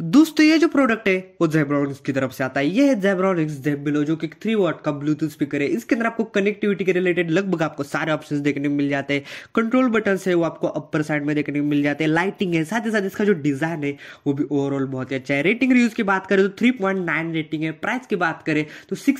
दोस्तों, ये जो प्रोडक्ट है, वो जेब्रॉनिक्स की तरफ़ से आता है। ये है जेब्रॉनिक्स जेबिलो जो कि थ्री वाट का ब्लूटूथ स्पीकर है। इसके अंदर आपको कनेक्टिविटी के रिलेटेड लगभग आपको सारे ऑप्शंस देखने को मिल जाते हैं। कंट्रोल बटन है, वो आपको अपर साइड में देखने को मिल जाते हैं। लाइटिंग है, साथ ही साथ इसका जो डिज़ाइन है, वो भी ओवरऑल बहुत ही अच्छा है। रेटिंग रिव्यूज़ की बात करें तो थ्री रेटिंग है। प्राइस की बात करें तो सिक्स